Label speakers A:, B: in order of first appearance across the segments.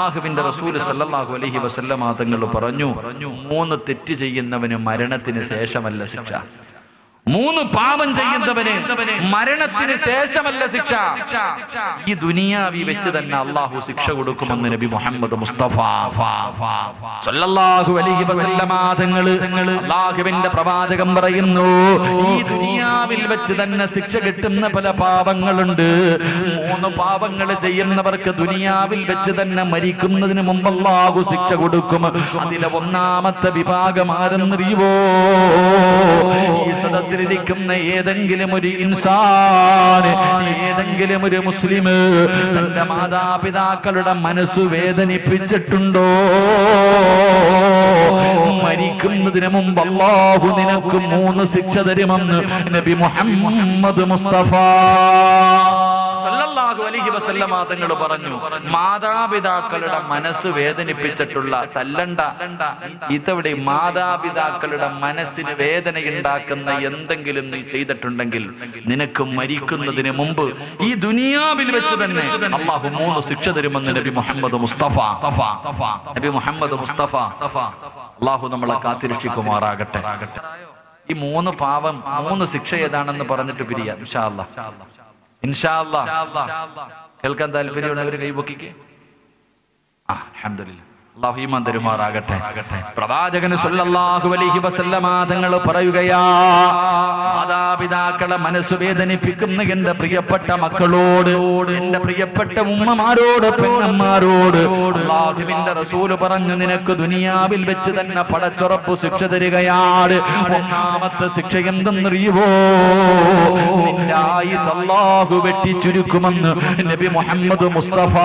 A: അള്ളാഹുവിന്റെ റസൂൽ സല്ലാഹു അലൈഹി വസല്ലമ തങ്ങൾ പറഞ്ഞു മൂന്ന് തെറ്റ് ചെയ്യുന്നവന് മരണത്തിന് ശേഷമല്ല ശിക്ഷ. മൂന്ന് പാപം ചെയ്യുന്നവന് മരണത്തിന് ശേഷമല്ല ശിക്ഷ. ഈ ദുനിയാവി വെച്ച് തന്നെ അള്ളാഹു ശിക്ഷ കൊടുക്കുമെന്ന് നബി മുഹമ്മദ് മുസ്തഫ സല്ലല്ലാഹു അലൈഹി വസല്ലമ തങ്ങൾ അള്ളാഹുവിന്റെ പ്രവാചകം പറയുന്നു ഈ ദുനിയാവിൽ വെച്ച് തന്നെ ശിക്ഷ കിട്ടുന്ന പല പാപങ്ങളുണ്ട്. മൂന്ന് പാപങ്ങൾ ചെയ്യുന്നവർക്ക് ദുനിയാവിൽ വെച്ച് തന്നെ മരിക്കുന്നതിന് മുമ്പ് അള്ളാഹു ശിക്ഷ കൊടുക്കും. അതിലെ ഒന്നാമത്തെ വിഭാഗം ആരെന്നറിയുവോ? ഈ സദസ്സിലിരിക്കുന്ന ഏതെങ്കിലും ഒരു ഇൻസാന് ഏതെങ്കിലും ഒരു മുസ്ലിം തന്റെ മാതാപിതാക്കളുടെ മനസ്സ് വേദനിപ്പിച്ചിട്ടുണ്ടോ? മരിക്കുന്നതിന് മുമ്പ് അള്ളാഹു നിനക്ക് മൂന്ന് ശിക്ഷ തരുമെന്ന് നബി മുഹമ്മദ് മുസ്തഫ. സല്ലല്ലാഹു അലൈഹി വസല്ലമ തങ്ങൾ പറഞ്ഞു മാതാപിതാക്കളുടെ മനസ്സ് വേദനിപ്പിച്ചിട്ടുള്ള തല്ലണ്ട. ഇതവിടെ മാതാപിതാക്കളുടെ മനസ്സിന് വേദനയുണ്ടാക്കുന്ന എന്തെങ്കിലും നീ ചെയ്തിട്ടുണ്ടെങ്കിൽ നിനക്ക് മരിക്കുന്നതിന് മുമ്പ് ഈ ദുനിയാവിൽ വെച്ച് തന്നെ അള്ളാഹു മൂന്ന് ശിക്ഷ തരുമെന്ന് നബി മുഹമ്മദ് മുസ്തഫ. നബി മുഹമ്മദ് മുസ്തഫ അള്ളാഹു നമ്മളെ കാത്തിരക്ഷിക്കുമാറാകട്ടെ. ഈ മൂന്ന് പാവം മൂന്ന് ശിക്ഷ ഏതാണെന്ന് പറഞ്ഞിട്ട് പിരിയാം ഇൻഷാ അല്ലാ ഇൻഷാ കേൾക്കാൻ കേൾക്കാൻ താല്പര്യമുള്ളവർ കൈപൊക്കിക്ക് ആ അൽഹംദുലില്ലാ. അല്ലാഹു ഈമാൻ തരുമാറാകട്ടെ പ്രവാചകന് സല്ലല്ലാഹു അലൈഹി വസല്ലമ തങ്ങൾ പറയുകയാ മാതാപിതാക്കളെ മനസ്സ് വേദനിപ്പിക്കുന്ന എന്റെ പ്രിയപ്പെട്ട മക്കളോട് എന്റെ പ്രിയപ്പെട്ട ഉമ്മമാരോട് പെണ്ണന്മാരോട് അള്ളാഹുവിന്റെ റസൂൽ പറഞ്ഞു നിനക്ക് ദുനിയാവിൽ വെച്ച് തന്നെ പടച്ചുറപ്പ് ശിക്ഷ തരികയാണ്. ഒന്നാമത്തെ ശിക്ഷ എന്തെന്നറിയുവോ? നിന്റെ ആയുസ് അള്ളാഹു വെട്ടിച്ചുരുക്കുമെന്ന് നബി മുഹമ്മദ് മുസ്തഫ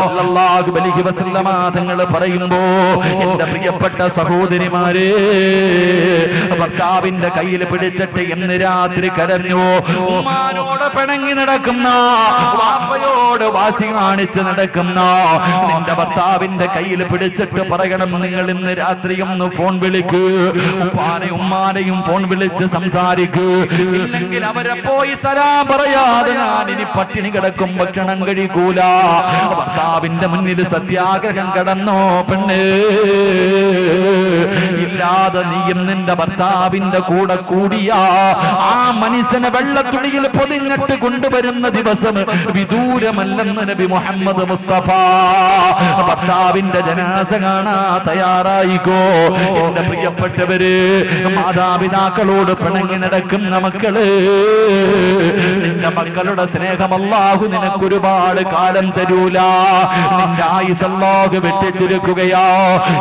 A: സല്ലല്ലാഹു അലൈഹി വസല്ലമ തങ്ങൾ പറയുമ്പോ എന്റെ പ്രിയപ്പെട്ട സഹോദരിമാരെ ഭർത്താവിന്റെ കയ്യിൽ പിടിച്ചിട്ട് എന്ന് രാത്രി കരഞ്ഞു. ഉമ്മാനോട് പിണങ്ങി നടക്കുന്ന വാപ്പയോട് വാശി കാണിച്ച് നടക്കുന്ന നിന്റെ ഭർത്താവിന്റെ കയ്യിൽ പിടിച്ചിട്ട് പറയണം നിങ്ങൾ ഇന്ന് രാത്രി ഒന്ന് ഫോൺ വിളിക്കൂ. ഉപ്പാനെയും ഉമ്മാനെയും ഫോൺ വിളിച്ച് സംസാരിക്കൂ. ഇല്ലെങ്കിൽ അവരെ പോയി സലാം പറയാതെ ഞാൻ ഇനി പട്ടിണി കിടക്കും ഭക്ഷണം കഴിക്കൂല. ഭർത്താവിന്റെ മുന്നിൽ സത്യാഗ്രഹം കടന്നോ പെണ്ണ്. ഇല്ലാതെ നീയും നിന്റെ ഭർത്താവിന്റെ കൂടെ കൂടിയ. ആ മനുഷ്യനെ വെള്ളത്തുണിയിൽ പൊതിഞ്ഞിട്ട് കൊണ്ടുവരുന്ന ദിവസം വിദൂരമല്ലെന്ന് നബി മുഹമ്മദ് മുസ്തഫ. ഭർത്താവിന്റെ ജനാസ കാണാ തയ്യാറായിക്കോ. എന്റെ പ്രിയപ്പെട്ടവര് മാതാപിതാക്കളോട് പിണങ്ങി നടക്കുന്ന മക്കൾ നിന്റെ മക്കളുടെ സ്നേഹം അല്ലാഹു നിനക്ക് ഒരുപാട് കാലം തരൂല. നിന്റെ ആയുസ് അല്ലാഹു വെട്ടിച്ചിരിക്കുകയാ.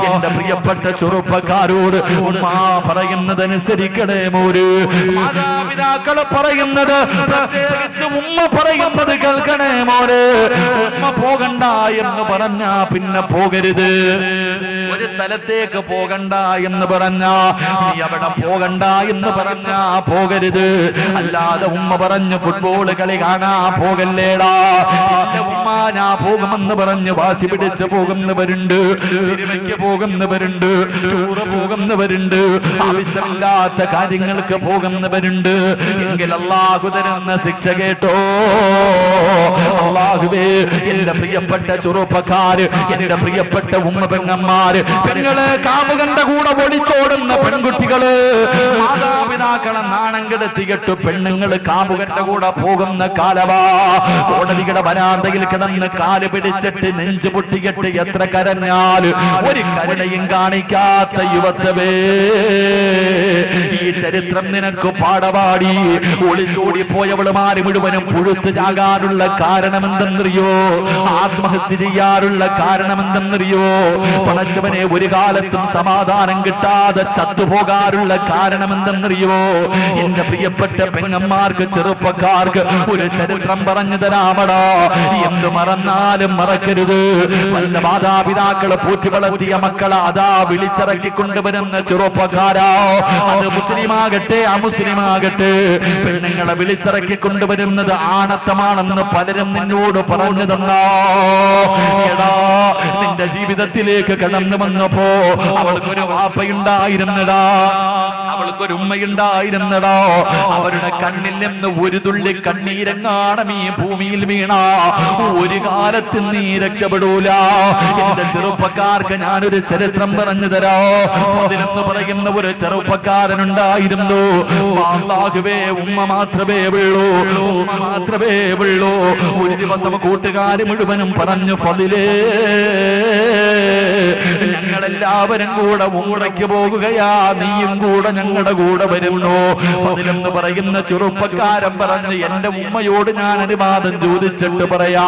A: എന്റെ പ്രിയപ്പെട്ട ചെറുപ്പക്കാരോട് ഉമ്മ പറയുന്നതനുസരിക്കണേ മോര്. മാതാപിതാക്കൾ പറയുന്നത് പ്രത്യേകിച്ച് ഉമ്മ പറയുന്നത് കേൾക്കണേ മോര്. ഉമ്മ പോകണ്ട എന്ന് പറഞ്ഞാ പിന്നെ പോകരുത്. ഒരു സ്ഥലത്തേക്ക് പോകണ്ട എന്ന് പറഞ്ഞ നീ അവിടെ പോകണ്ട എന്ന് പറഞ്ഞ പോകരുത്. അല്ലാതെ ഉമ്മ പറഞ്ഞു ഫുട്ബോൾ കളി കാണാ പോകല്ലേടാ. ഉമ്മ ഞാൻ പോകുമെന്ന് പറഞ്ഞ് വാശി പിടിച്ച് പോകുന്നവരുണ്ട് സിനിമയ്ക്ക് പോകുന്നവരുണ്ട് ടൂറ് പോകുന്നവരുണ്ട് ആവശ്യമില്ലാത്ത കാര്യങ്ങൾക്ക് പോകുന്നവരുണ്ട് എങ്കിൽ അള്ളാഹു തരുന്ന ശിക്ഷ കേട്ടോ. അള്ളാഹുവേ എന്റെ പ്രിയപ്പെട്ട ചെറുപ്പക്കാര് എന്റെ പ്രിയപ്പെട്ട ഉമ്മ പെങ്ങന്മാര് പെങ്ങൾ കാമുകണ്ട കൂടെ ഒളിച്ചോടുന്ന പെൺകുട്ടികൾ മാതാപിതാക്കളെ നാണം കെടുത്തിയിട്ട് പെണ്ണുങ്ങൾ കാമുകന്റെ കൂടെ പോകുന്ന കാലവാ. കോടതിയുടെ വരാന്തയിൽ കിടന്ന് കാൽ പിടിച്ചിട്ട് നെഞ്ചു പൊട്ടിക്കെട്ട് എത്ര കരഞ്ഞാലും ഒരു കരുണയും കാണിക്കാത്ത യുവത്വേ ഈ ചരിത്രം നിനക്ക് പാടപാടി ഒളിച്ചോടി പോയവളുമാര് മുഴുവനും പുഴുത്തു ചാകാനുള്ള കാരണം എന്തെന്നറിയോ ആത്മഹത്യ ചെയ്യാറുള്ള കാരണം എന്തെന്നറിയോ പണച്ചവനെ ഒരു കാലത്തും സമാധാനം കിട്ടാതെ ചത്തുപോകാറുള്ള കാരണം എന്തെന്നറിയോ എന്റെ പ്രിയപ്പെട്ട പെങ്ങന്മാർക്ക് ചെറുപ്പക്കാർക്ക് ഒരു ചരിത്രം പറഞ്ഞു തരാമടാ. എന്ത് മറന്നാലും മറക്കരുത്. വല്ല മാതാപിതാക്കളെ പൂറ്റി വളർത്തിയ മക്കളെ അതാ വിളിച്ചിറക്കി കൊണ്ടുവരുന്ന ചെറുപ്പക്കാരോ. അത് മുസ്ലിമാകട്ടെ അമുസ്ലിമാകട്ടെ. പെണ്ണുങ്ങളെ വിളിച്ചിറക്കി കൊണ്ടുവരുന്നത് ആണത്തമാണെന്ന് പലരും നിന്നോട് പറഞ്ഞു തന്നോടാ നിന്റെ ജീവിതത്തിലേക്ക് കടന്നു വന്നപ്പോ അവൾക്കൊരു വാപ്പയുണ്ടായിരുന്നടാ. അവൾക്കൊരു ഉമ്മയുണ്ടായിരുന്നടാ. അവരുടെ കണ്ണിൽ നിന്ന് ഒരു തുള്ളി കണ്ണീരെങ്ങാണം ഈ ഭൂമിയിൽ വീണ. ഒരു കാലത്ത് നീ രക്ഷപ്പെടൂല. എന്റെ ചെറുപ്പക്കാർക്ക് ഞാനൊരു ചരിത്രം പറഞ്ഞു തരാ. പറയുന്ന ഒരു ചെറുപ്പക്കാരനുണ്ടായിരുന്നു. അള്ളാഹുവേ ഉമ്മ മാത്രമേ ഉള്ളൂ. ഉമ്മ മാത്രമേ ഉള്ളൂ. ഒരു ദിവസം കൂട്ടുകാർ മുഴുവനും പറഞ്ഞു ഫതിലേ ഞങ്ങളെല്ലാവരും കൂടെ ഊടയ്ക്ക് പോകുകയാ. നീയും കൂടെ ഞങ്ങളുടെ കൂടെ വരുന്നു. ഫതിലെന്ന് പറയുന്ന ചെറുപ്പക്കാരൻ പറഞ്ഞ് എന്റെ ഉമ്മയോട് ഞാൻ അനുവാദം ചോദിച്ചിട്ട് പറയാ.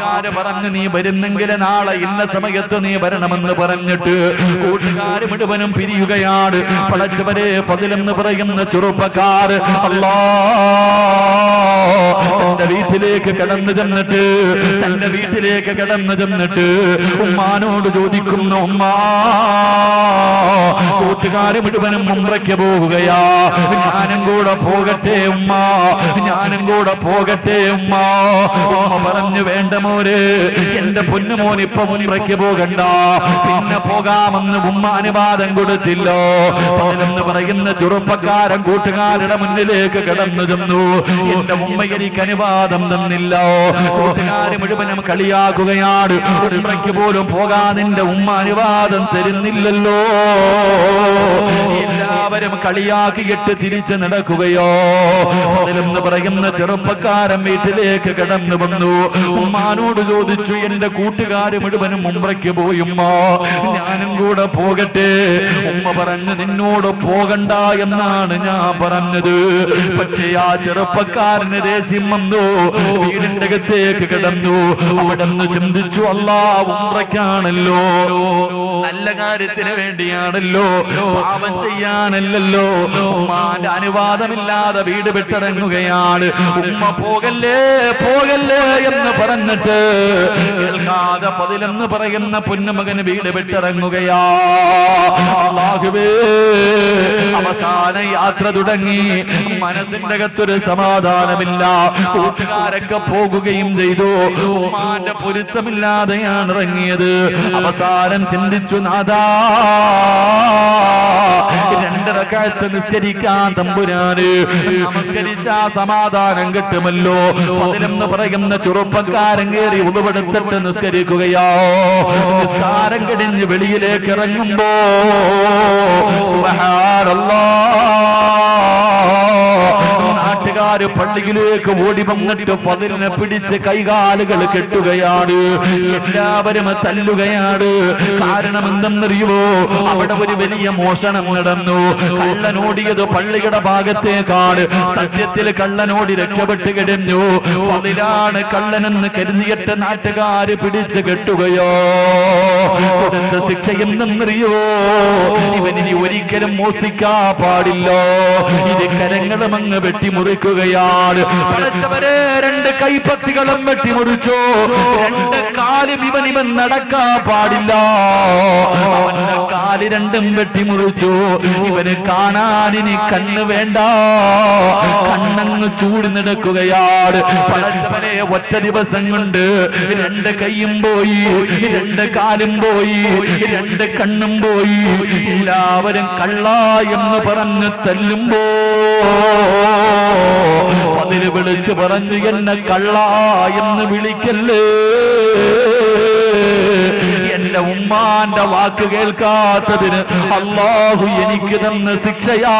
A: കൂട്ടുകാര് പറഞ്ഞു നീ വരുന്നെങ്കിൽ നാളെ ഇന്ന സമയത്ത് നീ വരണമെന്ന് പറഞ്ഞിട്ട് കൂട്ടുകാര് മുഴുവനും പിരിയുകയാണ്. പടച്ചവരെ ഫതിലെന്ന് പറയുന്ന ചെറുപ്പക്കാർ തന്റെ വീട്ടിലേക്ക് കടന്നു ചെന്നിട്ട് തന്റെ വീട്ടിലേക്ക് കടന്നു ചെന്നിട്ട് ഉമ്മാനോട് ചോദിക്കുന്നു ഉമ്മ കൂട്ടുകാര് മുഴുവനും മുമ്പയ്ക്ക് പോവുകയാ. ഞാനും കൂടെ പോകട്ടെ ഉമ്മ ഞാനും കൂടെ പോകട്ടെ ഉമ്മ. ഉമ്മ പറഞ്ഞു വേണ്ട മോര് എന്റെ പൊന്നുമോൻ ഇപ്പൊ മുൻപ്രയ്ക്ക് പോകണ്ട. പിന്നെ പോകാമെന്ന് ഉമ്മ അനുവാദം കൊടുത്തില്ലോ. എന്ന് പറയുന്ന ചെറുപ്പക്കാരൻ കൂട്ടുകാരുടെ മുന്നിലേക്ക് കിടന്നു ചെന്നു. എന്റെ ഉമ്മ എനിക്ക് അനുവാദം തന്നില്ലോ. കൂട്ടുകാര് മുഴുവനും കളിയാക്കുകയാണ്. മുൻപ്രയ്ക്ക് പോലും പോകാൻ നിന്റെ ഉമ്മ അനുവാദം തരുന്നില്ലല്ലോ. എല്ലാവരും കളിയാക്കിയിട്ട് തിരിച്ചു നടക്കുകയോ? എന്ന് പറയുന്ന ചെറുപ്പക്കാരൻ വീട്ടിലേക്ക് കിടന്നു വന്നു. ഉമ്മാനോട് ചോദിച്ചു എന്റെ കൂട്ടുകാര് മുഴുവനും ഉമ്രയ്ക്ക് പോയുമ്മോ ഞാനും കൂടെ പോകട്ടെ. ഉമ്മ പറഞ്ഞു നിന്നോട് പോകണ്ട എന്നാണ് ഞാൻ പറഞ്ഞത്. പക്ഷേ ആ ചെറുപ്പക്കാരന് ദേഷ്യം വന്നു. വീടിന്റെ അകത്തേക്ക് കിടന്നു. അവിടെ നിന്ന് ചിന്തിച്ചു അല്ലാ ഉമ്രയ്ക്കാണല്ലോ. നല്ല കാര്യത്തിന് വേണ്ടിയാണല്ലോ. പാപം ചെയ്യാനല്ലോ ഉമ്മാന്റെ അനുവാദമില്ലാതെ വീട് വിട്ടിറങ്ങുകയാണ്. ഉമ്മ പോകല്ലേ പോകല്ലേ എന്ന് പറഞ്ഞിട്ട് കേൾക്കാതെ പതിലെന്ന് പറയുന്ന പൊന്നുമകന് വീട് വിട്ടിറങ്ങുകയാ. അവസാന യാത്ര തുടങ്ങി. മനസ്സിന്റെ അകത്തൊരു സമാധാനമില്ല. കൂട്ടുകാരൊക്കെ പോകുകയും ചെയ്തു. ഉമ്മാന്റെ പൊരുത്തമില്ലാതെയാണ് ഇറങ്ങിയത്. അവസാനം ചിന്തിച്ചു നാദാ രണ്ടരക്കാലത്ത് നിസ്കരിക്കാൻ തമ്പുരാന്. നമസ്കരിച്ച സമാധാനം കിട്ടുമല്ലോ. എന്ന് പറയുന്ന ചെറുപ്പക്കാരൻ കയറി ഉളവെടുത്തിട്ട് നിസ്കരിക്കുകയോ നിസ്കാരം കിടിഞ്ഞ് വെളിയിലേക്ക് ഇറങ്ങുമ്പോ നാട്ടുകാര് പള്ളിയിലേക്ക് ഓടി വന്നിട്ട് ഫതിലിനെ പിടിച്ച് കൈകാലുകൾ കെട്ടുകയാണ്. എല്ലാവരും തല്ലുകയാണ്. കാരണം എന്തെന്നറിയുമോ അവിടെ ഒരു വലിയ മോഷണം നടന്നു. കള്ളനോടിയത് പള്ളിയുടെ ഭാഗത്തേക്കാണ്. സത്യത്തിൽ കള്ളനോടി രക്ഷപ്പെട്ട് കിടന്നു. ഫതിലാണ് കള്ളനെന്ന് കരുതിയിട്ട് നാട്ടുകാര് പിടിച്ച് കെട്ടുകയോ? കൊടുത്ത ശിക്ഷ എന്തെന്നറിയോ ഇവനിനി ഒരിക്കലും മോസിക്കാ പാടില്ല. ഇത് കരങ്ങളും അങ്ങ് വെട്ടിമുറിക്കുകയാണ് പടച്ചവരെ രണ്ട് കൈപ്പത്തികളും വെട്ടിമുറിച്ചു. രണ്ട് കാലും ഇവൻ ഇവൻ നടക്കാൻ പാടില്ല. അവന്റെ കാൽ രണ്ടും വെട്ടിമുറിച്ചു. ഇവന് കാണാൻ ഇനി കണ്ണ് വേണ്ട. കണ്ണങ്ങ് ചൂടി നടക്കുകയാണ്. പഠിച്ചവരെ ഒറ്റ ദിവസം കൊണ്ട് രണ്ട് കൈയും പോയി രണ്ട് കാലും പോയി രണ്ട് കണ്ണും പോയി. എല്ലാവരും കള്ള എന്ന് പറഞ്ഞ് തല്ലുമ്പോ അതിന് വിളിച്ചു പറഞ്ഞു എന്നെ കള്ള എന്ന് വിളിക്കല്ലേ? എന്റെ ഉമ്മാന്റെ വാക്ക് കേൾക്കാത്തതിന് അള്ളാഹു എനിക്ക് തന്ന ശിക്ഷയാ.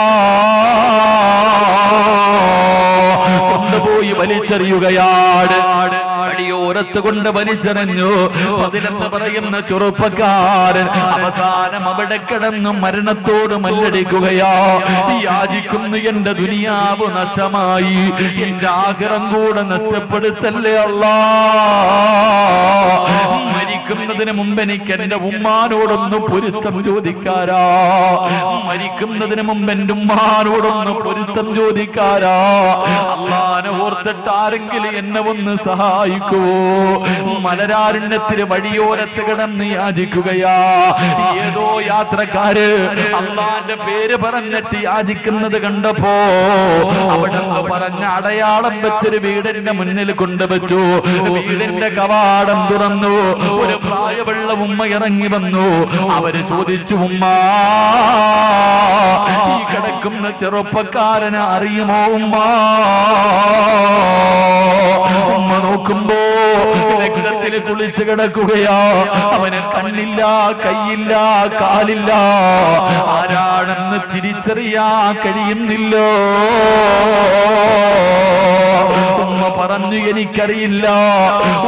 A: കൊണ്ടുപോയി വലിച്ചെറിയുകയാണ് അടിയോരത്ത് കൊണ്ട് വലിച്ചെറിഞ്ഞു. അതിലെന്ന് പറയുന്ന ചെറുപ്പക്കാരൻ അവസാനം അവിടെ കിടന്ന് മരണത്തോട് മല്ലടിക്കുകയാ. യാചിക്കുന്നു എന്റെ ദുനിയാവ് നഷ്ടമായി. എന്റെ ആഗ്രഹം കൂടെ നഷ്ടപ്പെടുത്തല്ലേ അല്ല മരിക്ക മരിക്കുന്നതിന് മുമ്പ് എനിക്ക് എന്റെ ഉമ്മാനോടൊന്ന് പൊരുത്തം ചോദിക്കാരാ. മരിക്കുന്നതിന് മുമ്പ് എന്റെ ഉമ്മാനോടൊന്ന് പൊരുത്തം ചോദിക്കാരാ. അള്ളാനെ ഓർത്തിട്ട് ആരെങ്കിലും എന്നെ ഒന്ന് സഹായിക്കുവോ? മലരാരുണ്യത്തിന് വഴിയോരത്ത് കിടന്ന് യാചിക്കുകയാ. ഏതോ യാത്രക്കാര് അള്ളാന്റെ പേര് പറഞ്ഞിട്ട് യാചിക്കുന്നത് കണ്ടപ്പോ അവിടെ പറഞ്ഞ അടയാളം വെച്ചൊരു വീടിന്റെ മുന്നിൽ കൊണ്ടുവച്ചു. വീടിന്റെ കവാടം തുറന്നു. ഒരു പ്രായവെള്ള ഉമ്മ ഇറങ്ങി വന്നു. അവർ ചോദിച്ചു ഉമ്മ ഈ കിടക്കുന്ന ചെറുപ്പക്കാരനെ അറിയുമോ ഉമ്മ? ഉമ്മ നോക്കുമ്പോ രക്തത്തിൽ കുളിച്ചു കിടക്കുകയാ. അവന് കണ്ണില്ല കൈയില്ല കാലില്ല. ആരാണെന്ന് തിരിച്ചറിയാ കഴിയുന്നില്ലോ. ഉമ്മ പറഞ്ഞു എനിക്കറിയില്ല.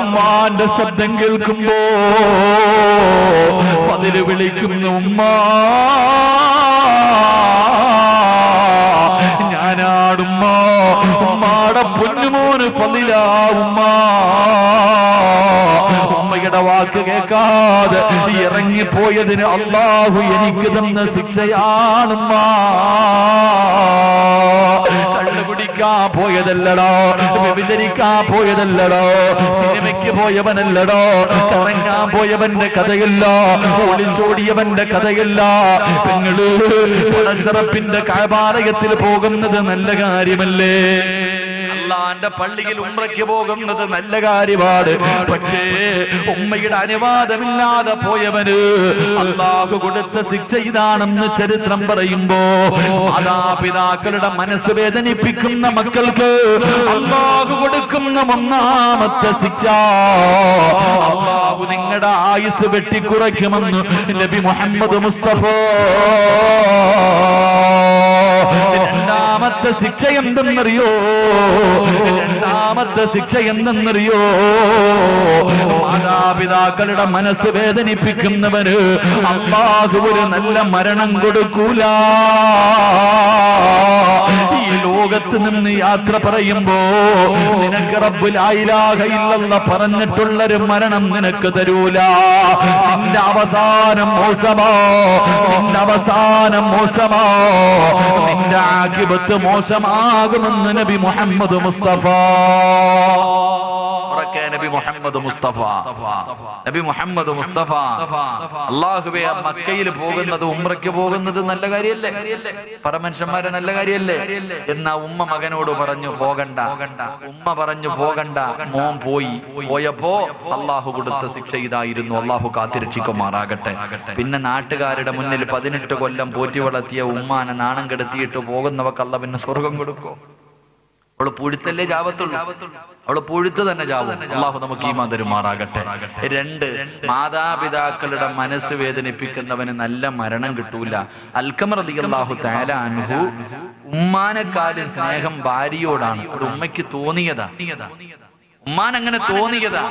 A: ഉമ്മാന്റെ ശബ്ദം കേൾക്കുമ്പോ അതിൽ വിളിക്കുന്നു ഉമ്മ ഞാനാടുമ്മ പൊന്നുമോന് ഉമ്മയുടെ വാക്ക് കേൾക്കാതെ ഇറങ്ങിപ്പോയതിന് അള്ളാഹു എനിക്ക് തന്ന ശിക്ഷയാണുമ്മ. കള്ളു കുടിക്കാൻ പോയതല്ലടോ വ്യഭിചരിക്കാൻ പോയതല്ലടോ സിനിമയ്ക്ക് പോയവനല്ലടോ കറങ്ങാൻ പോയവന്റെ കഥയില്ല ഒളിച്ചോടിയവന്റെ കഥയില്ല. പെങ്ങൾ പടച്ചിറപ്പിന്റെ കാപാലയത്തിൽ പോകുന്നത് നല്ല കാര്യമല്ലേ? അള്ളാന്റെ പള്ളിയിൽ ഉമ്രയ്ക്ക് പോകുന്നത് നല്ല കാര്യമാണ്. പക്ഷേ ഉമ്മയുടെ അനുവാദമില്ലാതെ പോയവന് അള്ളാഹു കൊടുത്ത ശിക്ഷ ഇതാണെന്ന് ചരിത്രം പറയുമ്പോ മാതാപിതാക്കളുടെ മനസ്സ് വേദനിപ്പിക്കുന്ന മക്കൾക്ക് അള്ളാഹു കൊടുക്കുന്ന ഒന്നാമത്തെ ശിക്ഷ. അള്ളാഹു നിങ്ങളുടെ ആയുസ് വെട്ടിക്കുറയ്ക്കുമെന്ന് നബി മുഹമ്മദ് മുസ്തഫ രണ്ടാമത്തെ ശിക്ഷ എന്തെന്നറിയോ? രണ്ടാമത്തെ ശിക്ഷ എന്തെന്നറിയോ? മാതാപിതാക്കളുടെ മനസ്സ് വേദനിപ്പിക്കുന്നവന് അള്ളാഹു ഒരു നല്ല മരണം കൊടുക്കൂല. ഈ ലോകത്ത് നിന്ന് യാത്ര പറയുമ്പോ നിനക്ക് റബ്ബുലായില്ലാഹയില്ലെന്ന പറഞ്ഞിട്ടുള്ളൊരു മരണം നിനക്ക് തരൂല. നിന്റെ അവസാനം മോശമോ. നിന്റെ അവസാനം മോശമോ. നിന്റെ ആകിബത്ത് മോശമാകുമെന്ന് നബി മുഹമ്മദ് മുസ്തഫ. നബി മുഹമ്മദ് മുസ്തഫ. നബി മുഹമ്മദ് മുസ്തഫ. അള്ളാഹുബെ മക്കയിൽ പോകുന്നത് ഉമ്രയ്ക്ക് പോകുന്നത് നല്ല കാര്യല്ലേ? പരമനുഷ്യന്മാരെ നല്ല കാര്യല്ലേ? എന്നാ ഉമ്മ മകനോട് പറഞ്ഞു പോകണ്ട. ഉമ്മ പറഞ്ഞു പോകണ്ട. മോൻ പോയി. പോയപ്പോ അള്ളാഹു കൊടുത്ത ശിക്ഷ ഇതായിരുന്നു. അള്ളാഹു കാത്തിരക്ഷിക്കുമാറാകട്ടെ. പിന്നെ നാട്ടുകാരുടെ മുന്നിൽ പതിനെട്ട് കൊല്ലം പോറ്റി വളർത്തിയ ഉമ്മാനെ നാണം കെടുത്തിയിട്ട് പോകുന്നവക്കല്ല പിന്നെ സ്വർഗം കൊടുക്കോ? അവൾ പുഴുത്തല്ലേ ജാവത്തുള്ളൂ. അവൾ പുഴുത്ത് തന്നെ ജാവും. അള്ളാഹു നമുക്ക് ഈ തരുമാറാകട്ടെ. രണ്ട് മാതാപിതാക്കളുടെ മനസ്സ് വേദനിപ്പിക്കുന്നവന് നല്ല മരണം കിട്ടൂല. അൽക്കമർ അലി അള്ളാഹു തേല അനുഹു ഉമ്മാനെക്കാലും സ്നേഹം ഭാര്യയോടാണ്. ഒരു ഉമ്മയ്ക്ക് തോന്നിയതാ. ഉമ്മാൻ അങ്ങനെ തോന്നിയതാ.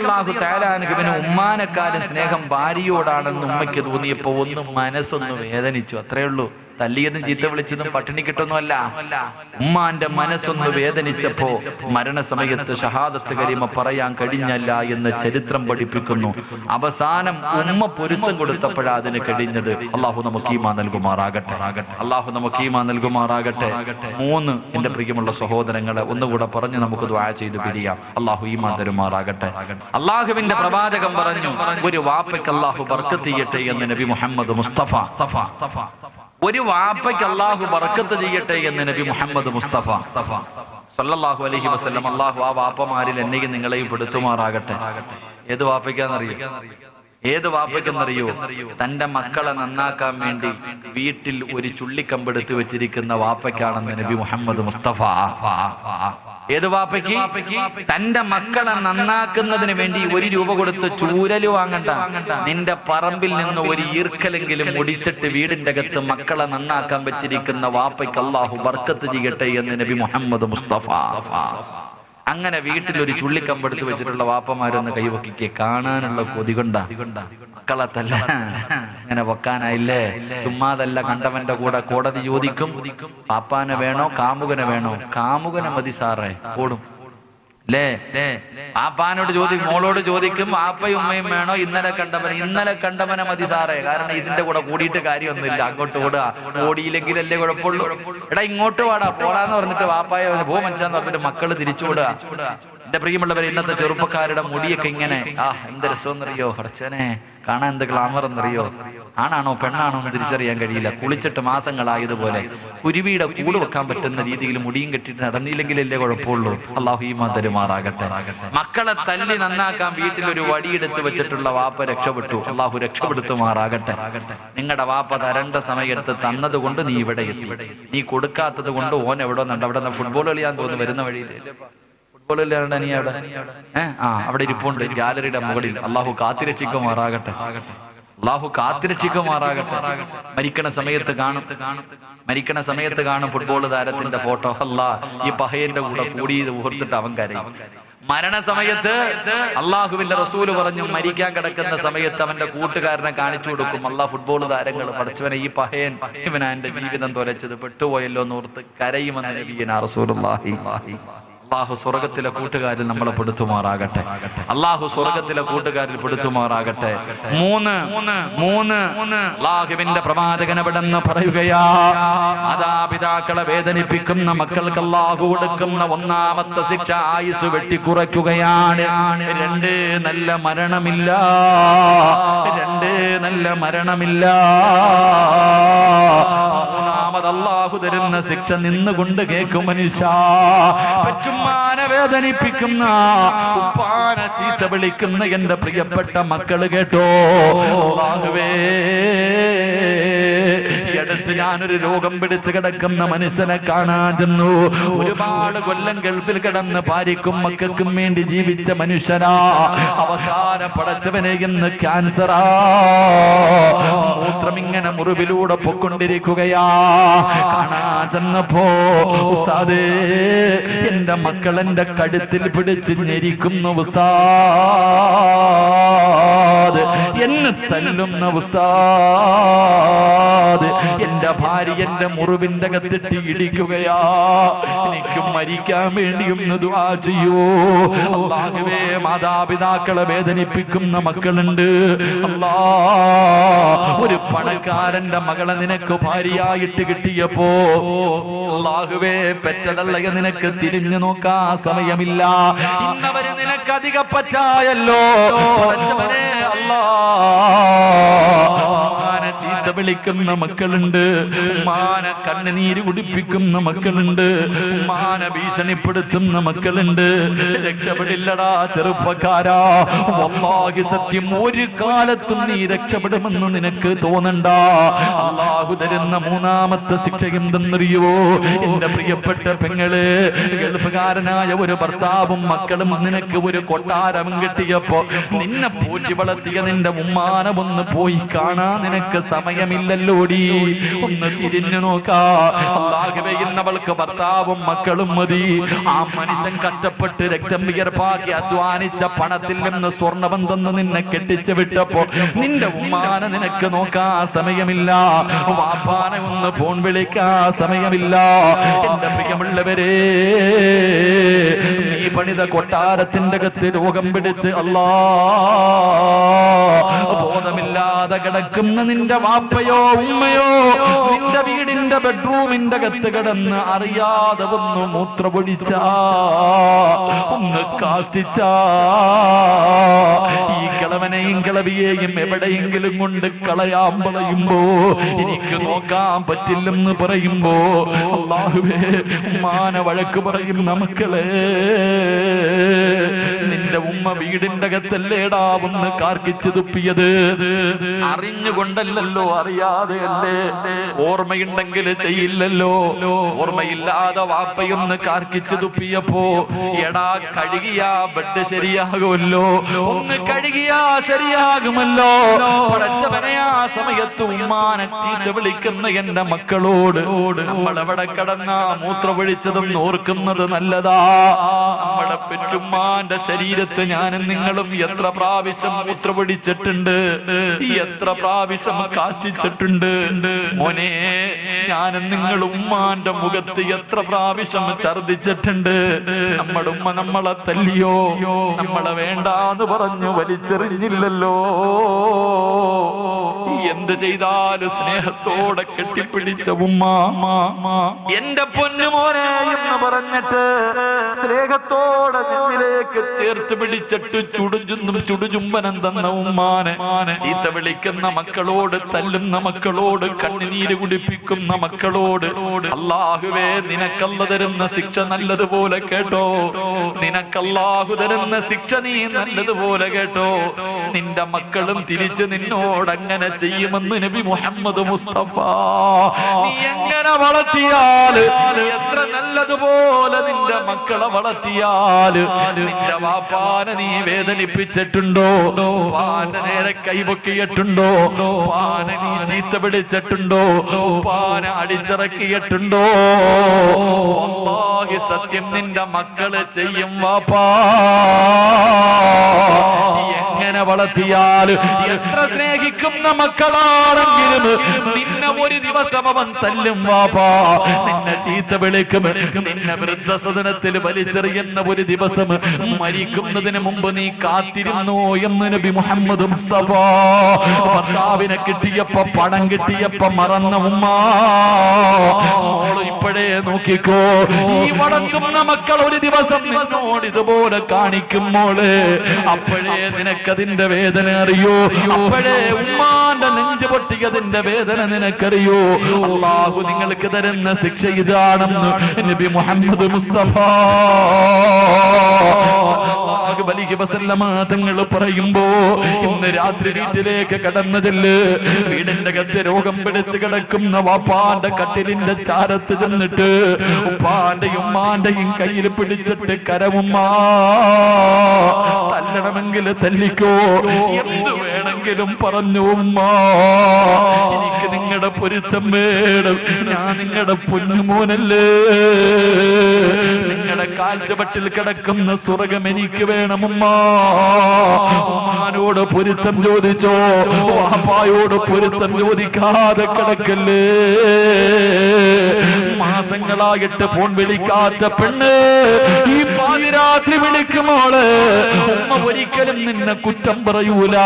A: അള്ളാഹു താലാനുഹുവിന് ഉമ്മാനെക്കാളും സ്നേഹം ഭാര്യയോടാണെന്ന് ഉമ്മയ്ക്ക് തോന്നിയപ്പോ ഒന്ന് മനസ്സൊന്ന് വേദനിച്ചു. അത്രേ ഉള്ളൂ. തല്ലിയതും ചീത്ത വിളിച്ചതും പട്ടിണി കിട്ടുന്നല്ല ഉമ്മാന്റെ മനസ്സൊന്ന് വേദനിച്ചപ്പോ മരണസമയത്ത് ഷഹാദത്ത് കരീമ പറയാൻ കഴിഞ്ഞല്ല എന്ന് ചരിത്രം പഠിപ്പിക്കുന്നു. അവസാനം ഉമ്മ പൊരുത്തം കൊടുത്തപ്പോഴാ അതിന് കഴിഞ്ഞത്. അള്ളാഹു നമുക്ക് ഈമാ നൽകുമാറാകട്ടെ. അള്ളാഹു നമുക്ക് ഈമാ നൽകുമാറാകട്ടെ. മൂന്ന് എന്റെ പ്രിയമുള്ള സഹോദരങ്ങളെ ഒന്നുകൂടെ പറഞ്ഞ് നമുക്ക് ദ്വായ ചെയ്ത് പിരിയാം. അള്ളാഹു ഈമാ തരുമാറാകട്ടെ. അള്ളാഹുവിന്റെ പ്രവാചകം പറഞ്ഞു ഒരു വാപ്പയ്ക്ക് അള്ളാഹു ബർക്കത്ത് ചെയ്യട്ടെ എന്ന് നബി മുഹമ്മദ് മുസ്തഫ. ഒരു വാപ്പയ്ക്ക് അള്ളാഹു ബർക്കത്ത് ചെയ്യട്ടെ എന്ന് നബി മുഹമ്മദ് മുസ്തഫ. സല്ലാഹു അലഹി വസ്ലം അള്ളാഹു ആ വാപ്പമാരിൽ എന്നെയും നിങ്ങളെയും പെടുത്തുമാറാകട്ടെ. ഏത് വാപ്പയ്ക്കാന്നറിയോ? ഏത് വാപ്പയ്ക്കെന്നറിയോ? തന്റെ മക്കളെ നന്നാക്കാൻ വേണ്ടി വീട്ടിൽ ഒരു ചുള്ളിക്കമ്പെടുത്ത് വെച്ചിരിക്കുന്ന വാപ്പയ്ക്കാണെന്ന് നബി മുഹമ്മദ് മുസ്തഫ. ഏത് വാപ്പയ്ക്ക്? തന്റെ മക്കളെ നന്നാക്കുന്നതിന് വേണ്ടി ഒരു രൂപ കൊടുത്ത് ചൂരൽ വാങ്ങണ്ട. നിന്റെ പറമ്പിൽ നിന്ന് ഒരു ഈർക്കലെങ്കിലും ഒടിച്ചിട്ട് വീടിന്റെ അകത്ത് മക്കളെ നന്നാക്കാൻ വെച്ചിരിക്കുന്ന വാപ്പയ്ക്ക് അള്ളാഹു ബർക്കത്ത് ചെയ്യട്ടെ എന്ന് നബി മുഹമ്മദ് മുസ്തഫ. അങ്ങനെ വീട്ടിൽ ഒരു ചുള്ളിക്കമ്പെടുത്ത് വെച്ചിട്ടുള്ള വാപ്പമാരൊന്ന് കൈവക്കിക്ക് കാണാനുള്ള കൊതികൊണ്ട മക്കളെ തല്ല അങ്ങനെ വെക്കാനായില്ലേ? ചുമ്മാതല്ല കണ്ടവന്റെ കൂടെ കോടതി ചോദിക്കും. പാപ്പാനെ വേണോ? കാമുകനെ വേണോ? കാമുകനെ മതി സാറേ. ഓടും. ലേ ലേ ആപ്പാനോട് ചോദിക്കും മോളോട് ചോദിക്കും ആപ്പയും ഉമ്മയും വേണോ? ഇന്നലെ കണ്ടവൻ ഇന്നലെ കണ്ടവനെ മതി സാറേ. കാരണം ഇതിന്റെ കൂടെ കൂടിയിട്ട് കാര്യമൊന്നുമില്ല. അങ്ങോട്ട് ഓടുക. ഓടിയില്ലെങ്കിലല്ലേ കുഴപ്പമുള്ളൂ. എടാ ഇങ്ങോട്ട് വാടാ. പോടാന്ന് പറഞ്ഞിട്ട് വാപ്പായ പോ മനുഷ്യാന്ന് പറഞ്ഞിട്ട് മക്കൾ തിരിച്ചു വിടുക. എന്റെ പ്രിയമുള്ളവർ ഇന്നത്തെ ചെറുപ്പക്കാരുടെ മുടിയൊക്കെ ഇങ്ങനെ ആ എന്ത് രസമെന്നറിയോ ഹർച്ചനെ കാണാൻ എന്ത് ഗ്ലാമർ എന്നറിയോ? ആണാണോ പെണ്ണാണോ എന്ന് തിരിച്ചറിയാൻ കഴിയില്ല. കുളിച്ചിട്ട് മാസങ്ങളായതുപോലെ കുരുവിയുടെ കൂട് വെക്കാൻ പറ്റുന്ന രീതിയിൽ മുടിയും കെട്ടിട്ട് നടന്നില്ലെങ്കിലല്ലേ കുഴപ്പമുള്ളൂ. അള്ളാഹു ഈമാ തരുമാറാകട്ടെ. മക്കളെ തല്ലി നന്നാക്കാൻ വീട്ടിൽ ഒരു വടിയെടുത്ത് വെച്ചിട്ടുള്ള വാപ്പ രക്ഷപ്പെട്ടു. അള്ളാഹു രക്ഷപ്പെടുത്തുമാറാകട്ടെ. നിങ്ങളുടെ വാപ്പ തരണ്ട സമയത്ത് തന്നത് കൊണ്ട് നീ ഇവിടെ എത്തി. നീ കൊടുക്കാത്തത് കൊണ്ട് ഓൻ എവിടെ നിന്നുണ്ട് അവിടെ നിന്ന് ഫുട്ബോൾ കളിയാൻ തോന്നുന്നു വരുന്ന വഴിയിൽ ഫുട്ബോൾ കളിയാണ് നീ അവിടെ? ഏഹ് ആ അവിടെ ഇരിപ്പുണ്ട്. ഗാലറിയുടെ മുകളിൽ. അള്ളാഹു കാത്തിരക്ഷിക്കുമാറാകട്ടെ. അള്ളാഹു കാത്തിരക്ഷിക്കുമാറാകട്ടെ. മരിക്കണ സമയത്ത് കാണും. മരിക്കണ സമയത്ത് കാണും ഫുട്ബോൾ താരത്തിന്റെ ഫോട്ടോ. അല്ലാ ഈ പഹയന്റെ കൂടെ കൂടി ഊർത്തിട്ട് അവൻ കരയും. മരണസമയത്ത് അള്ളാഹുവിന്റെ റസൂൽ പറഞ്ഞു മരിക്കാൻ കിടക്കുന്ന സമയത്ത് അവന്റെ കൂട്ടുകാരനെ കാണിച്ചു കൊടുക്കും. അള്ളാഹ് ഫുട്ബോൾ താരങ്ങൾ പഠിച്ചവനെ ഈ പഹയൻ ഇവനാ എന്റെ ജീവിതം തുലച്ചത് പെട്ടുപോയല്ലോ എന്നോർത്ത് കരയുമെന്ന് നബിയനാ റസൂലുള്ളാഹി. അള്ളാഹു സ്വർഗത്തിലെ കൂട്ടുകാരിൽ നമ്മളെ പെടുത്തുമാറാകട്ടെ. അള്ളാഹു സ്വർഗത്തിലെ കൂട്ടുകാരിൽ പെടുത്തുമാറാകട്ടെ. മൂന്ന് മൂന്ന് അള്ളാഹുവിന്റെ പ്രവാചകൻ എവിടെന്ന് പറയുകയാ? മാതാപിതാക്കളെ വേദനിപ്പിക്കുന്ന മക്കൾക്ക് അള്ളാഹു കൊടുക്കുന്ന ഒന്നാമത്തെ ശിക്ഷ ആയുസ് വെട്ടിക്കുറയ്ക്കുകയാണ്. രണ്ട് നല്ല മരണമില്ല. രണ്ട് നല്ല മരണമില്ല. മൂന്നാമത് അള്ളാഹു തരുന്ന ശിക്ഷ നിന്നുകൊണ്ട് കേൾക്കും മനുഷ്യ. പറ്റുമാനെ വേദനിപ്പിക്കുന്ന ഉപ്പാന ചീത്ത വിളിക്കുന്ന എന്റെ പ്രിയപ്പെട്ട മക്കൾ കേട്ടോ. അല്ലാഹുവേ ഈ അടുത്ത് ഞാനൊരു രോഗം പിടിച്ചു കിടക്കുന്ന മനുഷ്യനെ കാണാൻ ചെന്നു. ഒരുപാട് കൊല്ലം ഗൾഫിൽ കിടന്ന് ഭാര്യക്കും മക്കൾക്കും വേണ്ടി ജീവിച്ച മനുഷ്യനാ. അവസാന പടച്ചവനെ ഇന്ന് ക്യാൻസറാ. മൂത്രം ഇങ്ങനെ മുറിവിലൂടെ പൊക്കൊണ്ടിരിക്കുകയാ. കാണാൻ ചെന്നപ്പോ ഉസ്താദേ എന്റെ മക്കൾ എന്റെ കഴുത്തിൽ പിടിച്ച് ഞെരിക്കുന്നു ഉസ്താദ്. എന്നെ തല്ലുന്ന ഉസ്താദ്. എന്റെ ഭാര്യ എന്റെ മുറിവിന്റെ കത്തിട്ട് ഇടിക്കുകയാ. എനിക്ക് മരിക്കാൻ വേണ്ടി ഒന്ന് ദുആ ചെയ്യൂ. അള്ളാഹുവേ മാതാപിതാക്കളെ വേദനിപ്പിക്കുന്ന മക്കളുണ്ട്. അല്ലാ ഒരു പണക്കാരന്റെ മകളെ നിനക്ക് ഭാര്യയായിട്ട് കിട്ടിയപ്പോ അള്ളാഹുവേ പെറ്റതള്ളയെ നിനക്ക് തിരിഞ്ഞു നോക്കാൻ സമയമില്ല. ഇന്നവര് നിനക്ക് അധിക പറ്റായല്ലോ അല്ലാ ഉമ്മാനെ വിളിക്കുന്ന മക്കളുണ്ട്. മാന കണ്ണുനീര് കുടിപ്പിക്കുന്ന മക്കളുണ്ട്. മാന ഭീഷണിപ്പെടുത്തുന്ന മക്കളുണ്ട്. രക്ഷപ്പെടില്ലടാ ചെറുപ്പക്കാരാ. വല്ലാഹി സത്യം ഒരു കാലത്തും നീ രക്ഷപ്പെടുമെന്ന് നിനക്ക് തോന്നണ്ട. അള്ളാഹു തരുന്ന മൂന്നാമത്തെ ശിക്ഷ എന്തെന്നറിയോ എന്റെ പ്രിയപ്പെട്ട പെങ്ങൾ ഗൾഫുകാരനായ ഒരു ഭർത്താവും മക്കളും നിനക്ക് ഒരു കൊട്ടാരം കിട്ടിയപ്പോ നിന്നെ പോറ്റി വളർത്തിയ നിന്റെ ഉമ്മാനെ ഒന്ന് പോയി കാണാൻ നിനക്ക് സമയമില്ലല്ലോടി. ഒന്ന് തിരിഞ്ഞു നോക്കാ. ഭർത്താവും മക്കളും മതി. ആ മനുഷ്യൻ കഷ്ടപ്പെട്ട് രക്തം വിയർപ്പാക്കി അധ്വാനിച്ച പണത്തിൽ നിന്ന് സ്വർണവം തന്ന് നിന്നെ കെട്ടിച്ചു വിട്ടപ്പോ നിന്റെ ഉമ്മാന നിനക്ക് നോക്കാ. സമയമില്ല. വാപ്പാനെ ഒന്ന് ഫോൺ വിളിക്കാ. സമയമില്ല. എന്റെ പ്രിയമുള്ളവരെ നീ പണിത കൊട്ടാരത്തിന്റെ അകത്ത് രോഗം പിടിച്ച് അല്ലാ. ബോധമില്ലാതെ കിടക്കുന്ന നിന്റെ വാപ്പയോ ഉമ്മയോ നിന്റെ വീടിന്റെ ബെഡ്റൂമിന്റെ അകത്ത് കിടന്ന് അറിയാതെ ഒന്ന് മൂത്രപൊഴിച്ച ഒന്ന് കാഷ്ടിച്ച. ഈ കിളവനെയും കിളവിയെയും എവിടെയെങ്കിലും കൊണ്ട് കളയാൻ പറയുമ്പോ എനിക്ക് നോക്കാൻ പറ്റില്ലെന്ന് പറയുമ്പോ അള്ളാഹുവേ ഉമ്മാന വഴക്ക് പറയും നമുക്കളെ നിന്റെ ഉമ്മ വീടിന്റെ അകത്തല്ലേടാ ഒന്ന് കാർക്കിച്ചു തുപ്പിയത്? അറിഞ്ഞുകൊണ്ടല്ലല്ലോ അറിയാതെ അല്ലേ ഓർമ്മയുണ്ടെങ്കിൽ ചെയ്യില്ലല്ലോ. ഓർമ്മയില്ലാതെ വാപ്പയൊന്ന് കാർക്കിച്ചു തുപ്പിയപ്പോ എടാ കഴുകിയാ ബെഡ് ശരിയാകുമല്ലോ. ഒന്ന് കഴുകിയാ ശരിയാകുമല്ലോ. പടച്ചവനെ ആ സമയത്ത് ഉമ്മാനെ വിളിക്കുന്ന എന്റെ മക്കളോട് നമ്മൾ എവിടെ കടന്ന മൂത്രമൊഴിച്ചതും ഓർക്കുന്നത് നല്ലതാ? നമ്മുടെ പെറ്റുമ്മാന്റെ ശരീരത്ത് ഞാനും നിങ്ങളും എത്ര പ്രാവശ്യം മൂത്രപിടിച്ചിട്ടുണ്ട് എത്ര പ്രാവശ്യം കാഷ്ടിച്ചിട്ടുണ്ട്? മോനെ ഞാനും നിങ്ങൾ ഉമ്മാന്റെ മുഖത്ത് എത്ര പ്രാവശ്യം ഛർദിച്ചിട്ടുണ്ട് നമ്മുടെ ഉമ്മ നമ്മളെ തല്ലിയോ? നമ്മളെ വേണ്ടാന്ന് പറഞ്ഞു വലിച്ചെറിഞ്ഞില്ലല്ലോ. എന്ത് ചെയ്താലും സ്നേഹത്തോടെ കെട്ടിപ്പിടിച്ച ഉമ്മ. എന്റെ പൊന്നുമോനെ പറഞ്ഞിട്ട് സ്നേഹത്തോടെ നെഞ്ചിലേക്ക് ചേർത്ത് പിടിച്ചിട്ട് ചുടുചുന്നും ചുടുചുംബനം തന്ന ഉമ്മാനെ. ചീത്ത വിളിക്കുന്ന മക്കളോട് തല്ലുന്ന മക്കളോട് കണ്ണുനീര് കുടിപ്പിക്കുന്ന മക്കളോട് അള്ളാഹുവേ നിനക്കല്ല തരുന്ന ശിക്ഷ നല്ലതുപോലെ കേട്ടോ. നിനക്കല്ലാഹു തരുന്ന ശിക്ഷ നീ നല്ലതുപോലെ കേട്ടോ. നിന്റെ മക്കളും തിരിച്ച് നിന്നോട് അങ്ങനെ ചെയ്യുമെന്ന് നബി മുഹമ്മദ് മുസ്തഫ. നീ എങ്ങനെ വളർത്തിയാൽ എത്ര നല്ലതുപോലെ നിന്റെ മക്കളെ വളർത്തിയാൽ നിന്റെ വാപ്പാനെ നീ വേദനിപ്പിച്ചിട്ടുണ്ടോ? പാന്റെ നേരെ കൈപൊക്കിയിട്ടുണ്ടോ? പാനെ നീ ചീത്ത പിടിച്ചിട്ടുണ്ടോ പാനെ അടിച്ചിറക്കിയിട്ടുണ്ടോ? സത്യം നിന്റെ മക്കൾ ചെയ്യും വാപ്പാ. എങ്ങനെ വളർത്തിയാൽ എത്ര സ്നേഹിക്കുന്ന മക്കളാണെങ്കിലും നിന്നെ ഒരു ദിവസം അവൻ തല്ലും വാപ്പാ നിന്നെ ചീത്ത വിളിക്കും നിന്നെ വൃദ്ധസദനത്തിൽ വലിച്ചെറിയുന്ന ഒരു ദിവസം മരിക്കുന്നതിന് മുമ്പ് നീ കാത്തിരുന്നു എന്ന് നബി മുഹമ്മദ് മുസ്തഫ. ഭർത്താവിനെ കിട്ടിയപ്പോ പണം കിട്ടിയപ്പോ മറന്ന ഉമ്മ. ഇപ്പോഴേ നോക്കിക്കോ ഈ വളർത്തുന്ന മക്കൾ ഒരു ദിവസം നിന്നോട് ഇതുപോലെ കാണിക്കും അപ്പോഴേ അപ്പോഴേ നിനക്കതിന്റെ വേദന അറിയോ? അപ്പോഴേ ഉമ്മാന്റെ നെഞ്ച് പൊട്ടിയതിന്റെ വേദന നിനക്കറിയോ? അള്ളാഹു നിങ്ങൾക്ക് തരുന്ന ശിക്ഷ ഇതാണെന്ന് നബി മുഹമ്മദ് മുസ്തഫ. തങ്ങൾ പറയുമ്പോ ഇന്ന് രാത്രി വീട്ടിലേക്ക് കടന്നതിൽ വീടിന്റെ അകത്ത് രോഗം പിടിച്ച് കിടക്കുന്ന വാപ്പാന്റെ കട്ടിലിന്റെ ചാരത്ത് ചെന്നിട്ട് ഉപ്പാന്റെയും ഉമ്മാന്റെയും കയ്യിൽ പിടിച്ചിട്ട് കരവുമ്മാ തല്ലണമെങ്കിൽ തല്ലിക്കോ. എന്ത് വേണമെങ്കിലും പറഞ്ഞു ഉമ്മ എനിക്ക് നിങ്ങളുടെ പൊരുത്തം വേണം. ഞാൻ നിങ്ങളുടെ പൊന്നുമോനല്ലേ? നിങ്ങളുടെ കാഴ്ചപട്ടിൽ കിടക്കുന്ന സ്വർഗം എനിക്ക് വേണമുമ്മ ഉമ്മാനോട് പൊരുത്തം ചോദിച്ചോ? വാപ്പായോട് പൊരുത്തം ചോദിക്കാതെ കിടക്കല്ലേ? മാസങ്ങളായിട്ട് ഫോൺ വിളിക്കാത്ത പെണ്ണ് ഈ പാതിരാത്രി വിളിക്കുമോൾ ഉമ്മ ഒരിക്കലും നിന്നെ കുറ്റം പറയൂല.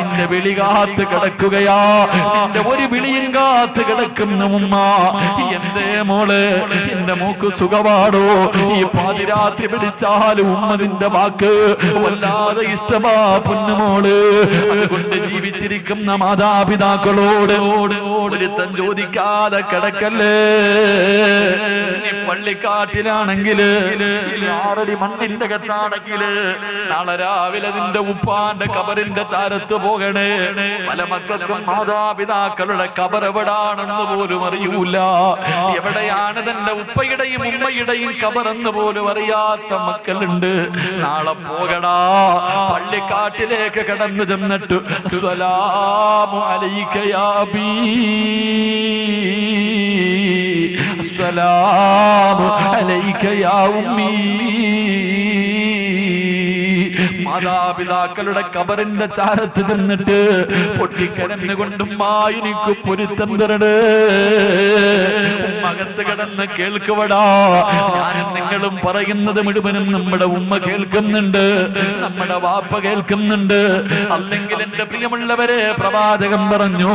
A: നിന്റെ വിളി കാത്ത് കിടക്കുകയാ. നിന്റെ ഒരു വിളിയും കാത്ത് കിടക്കുന്ന ഉമ്മ. എന്തേ മോൾ എന്റെ മൂക്ക് സുഖമാണോ? ഈ പാതിരാത്രി വിളിച്ചാലും ഉമ്മ നിന്റെ വാക്ക് വല്ലാതെ ഇഷ്ടമാ പൊന്നുമോൾ അതുകൊണ്ട് ജീവിച്ചിരിക്കുന്ന മാതാപിതാക്കളോട് ഒരുത്തൻ ചോദിക്കാതെ കിടക്കല്ലേ? പള്ളിക്കാട്ടിലാണെങ്കിൽ ആറടി മണ്ണിന്റെ കെട്ടാണെങ്കിൽ നാളെ രാവിലെ നിന്റെ ഉപ്പാന്റെ കബറിന്റെ ചാരത്ത് പോകണേ പല മക്കൾക്കും മാതാപിതാക്കളുടെ കബർ എവിടാണെന്ന് പോലും അറിയൂല എവിടെയാണ് തന്റെ ഉപ്പയുടെയും ഉമ്മയുടെയും കബറെന്ന് പോലും അറിയാത്ത മക്കളുണ്ട് നാളെ പോകടാ പള്ളിക്കാട്ടിലേക്ക് കടന്നു ചെന്നിട്ട് സ്വലാമു അലൈക യാ അബീ السلام عليك يا أمي മാതാപിതാക്കളുടെ കബറിന്റെ ചാരത്ത് നിന്നിട്ട് പൊട്ടിക്കരന്നുകൊണ്ടും എനിക്ക് പൊരുത്തം തരണേ മകത്ത് കിടന്ന് കേൾക്കുവടാ. ഞാനും നിങ്ങളും പറയുന്നത് മുഴുവനും നമ്മുടെ ഉമ്മ കേൾക്കുന്നുണ്ട്. നമ്മുടെ വാപ്പ കേൾക്കുന്നുണ്ട്. അല്ലെങ്കിൽ എന്റെ പ്രിയമുള്ളവരെ പ്രവാചകം പറഞ്ഞു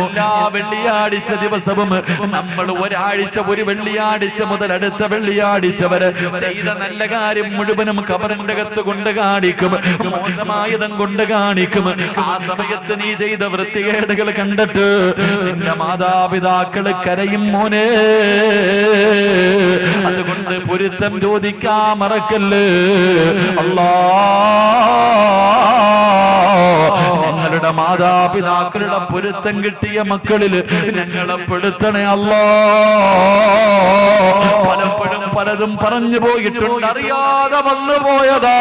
A: എല്ലാ വെള്ളിയാഴ്ച ദിവസവും നമ്മൾ ഒരാഴ്ച ഒരു വെള്ളിയാഴ്ച മുതൽ അടുത്ത വെള്ളിയാഴ്ച വരെ ചെയ്ത നല്ല കാര്യം മുഴുവനും കബറിന്റെ അകത്ത് കൊണ്ട് കാണിക്കും. മോശമായതും കൊണ്ട് കാണിക്കും. ആ സമയത്ത് നീ ചെയ്ത വൃത്തികേടുകൾ കണ്ടിട്ട് നിന്റെ മാതാപിതാക്കൾ കരയും മോനെ. അതുകൊണ്ട് പൊരുത്തം ചോദിക്കാ മറക്കല്ലേ. അല്ലാ. ഞങ്ങളുടെ മാതാപിതാക്കളുടെ പൊരുത്തം കിട്ടിയ മക്കളിൽ ഞങ്ങളെ പെടുത്തണേ അല്ലോ. പലപ്പോഴും പലതും പറഞ്ഞു പോയിട്ടുണ്ട്. അറിയാതെ വന്നു പോയതാ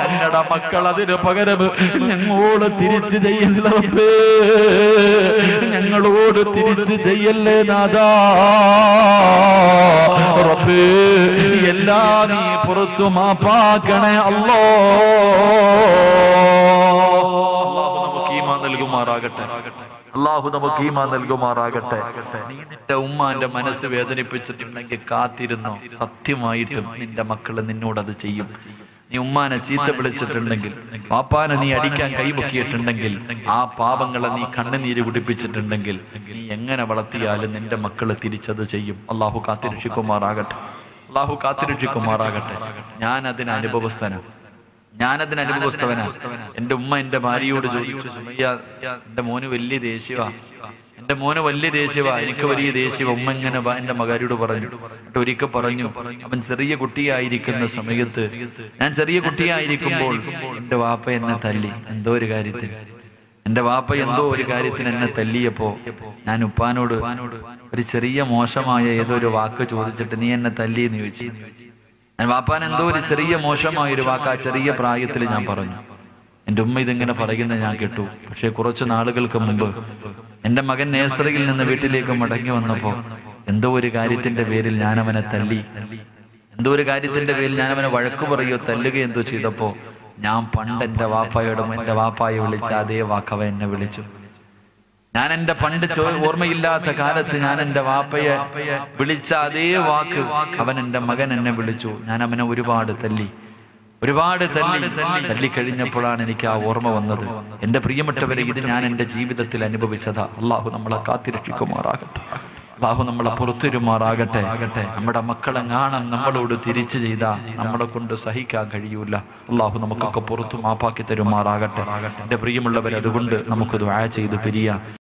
A: ഞങ്ങളുടെ മക്കൾ അതിന് പകരം ഞങ്ങളോട് തിരിച്ചു ചെയ്യല്ല ഞങ്ങളോട് തിരിച്ചു ചെയ്യല്ലേ നാദാ റബ്ബേ എല്ലാം നീ പുറത്തു മാപ്പാക്കണേ അല്ലോ നമുക്ക് ഈമാ നൽകുമാറാകട്ടെ. അള്ളാഹു നമുക്ക് ഈമാ നൽകുമാറാകട്ടെ. നീ നിന്റെ ഉമ്മാന്റെ മനസ്സ് വേദനിപ്പിച്ചിട്ടുണ്ടെങ്കിൽ കാത്തിരുന്നു? സത്യമായിട്ടും നിന്റെ നിന്നോട് അത് ചെയ്യും. നീ ഉമ്മാനെ ചീത്ത വിളിച്ചിട്ടുണ്ടെങ്കിൽ പാപ്പാനെ നീ അടിക്കാൻ കൈപൊക്കിയിട്ടുണ്ടെങ്കിൽ ആ പാപങ്ങളെ നീ കണ്ണുനീര് കുടിപ്പിച്ചിട്ടുണ്ടെങ്കിൽ നീ എങ്ങനെ വളർത്തിയാലും നിന്റെ മക്കൾ തിരിച്ചത് ചെയ്യും. അള്ളാഹു കാത്തിരക്ഷിക്കുമാറാകട്ടെ. അള്ളാഹു കാത്തിരക്ഷിക്കുമാറാകട്ടെ. ഞാൻ അതിന് അനുഭവസ്ഥനാണ് ഞാനതിന് അനുഭവസ്ഥവനാ. എന്റെ ഉമ്മ എന്റെ ഭാര്യയോട് ചോദിച്ചു എന്റെ മോന് വലിയ ദേഷ്യവാ. എന്റെ മോനെ വലിയ ദേഷ്യവാ. എനിക്ക് വലിയ ദേഷ്യവാ ഉമ്മ ഇങ്ങനെ വാ എന്റെ മകാരിയോട് പറഞ്ഞു. എന്നിട്ട് ഒരിക്കൽ പറഞ്ഞു അവൻ ചെറിയ കുട്ടിയായിരിക്കുന്ന സമയത്ത് ഞാൻ ചെറിയ കുട്ടിയായിരിക്കുമ്പോൾ എന്റെ വാപ്പ എന്നെ തല്ലി. എന്തോ ഒരു കാര്യത്തിൽ എന്റെ വാപ്പ എന്തോ ഒരു കാര്യത്തിന് എന്നെ തല്ലിയപ്പോ ഞാൻ ഉപ്പാനോട് ഒരു ചെറിയ മോശമായ ഏതോ ഒരു വാക്ക് ചോദിച്ചിട്ട് നീ എന്നെ തല്ലി എന്ന് ചോദിച്ചു. ഞാൻ വാപ്പാൻ എന്തോ ഒരു ചെറിയ മോശമായ ഒരു വാക്ക് ആ ചെറിയ പ്രായത്തിൽ ഞാൻ പറഞ്ഞു. എന്റെ ഉമ്മ ഇതിങ്ങനെ പറയുന്നത് ഞാൻ കേട്ടു. പക്ഷേ കുറച്ച് നാളുകൾക്ക് മുമ്പ് എന്റെ മകൻ നേസറിയിൽ നിന്ന് വീട്ടിലേക്ക് മടങ്ങി വന്നപ്പോൾ എന്തോ ഒരു കാര്യത്തിന്റെ പേരിൽ ഞാൻ അവനെ തല്ലി. എന്തോ ഒരു കാര്യത്തിന്റെ പേരിൽ ഞാൻ അവനെ വഴക്ക് പറയുകയോ തല്ലുകയോ എന്തോ ചെയ്തപ്പോൾ ഞാൻ പണ്ട് എന്റെ വാപ്പായോടും എന്റെ വാപ്പായെ വിളിച്ച അതേ വാക്കവ എന്നെ വിളിച്ചു. ഞാൻ എന്റെ പണ്ട് ഓർമ്മയില്ലാത്ത കാലത്ത് ഞാൻ എന്റെ വാപ്പയെ വിളിച്ച അതേ വാക്ക് അവൻ എന്റെ മകൻ എന്നെ വിളിച്ചു. ഞാൻ അവനെ ഒരുപാട് തല്ലി. ഒരുപാട് തല്ലി തല്ലിക്കഴിഞ്ഞപ്പോഴാണ് എനിക്ക് ആ ഓർമ്മ വന്നത്. എന്റെ പ്രിയപ്പെട്ടവരെ ഇത് ഞാൻ എന്റെ ജീവിതത്തിൽ അനുഭവിച്ചതാ. അള്ളാഹു നമ്മളെ കാത്തിരക്ഷിക്കുമാറാകട്ടെ. അള്ളാഹു നമ്മളെ പുറത്തുരുമാറാകട്ടെ ആകട്ടെ നമ്മുടെ മക്കളെങ്ങാണം നമ്മളോട് തിരിച്ചു ചെയ്ത നമ്മളെ കൊണ്ട് സഹിക്കാൻ കഴിയൂല. അള്ളാഹു നമുക്കൊക്കെ പുറത്തു മാപ്പാക്കി തരുമാറാകട്ടെ. എന്റെ പ്രിയമുള്ളവർ അതുകൊണ്ട് നമുക്ക് ദുആ ചെയ്ത് പിരിയാം.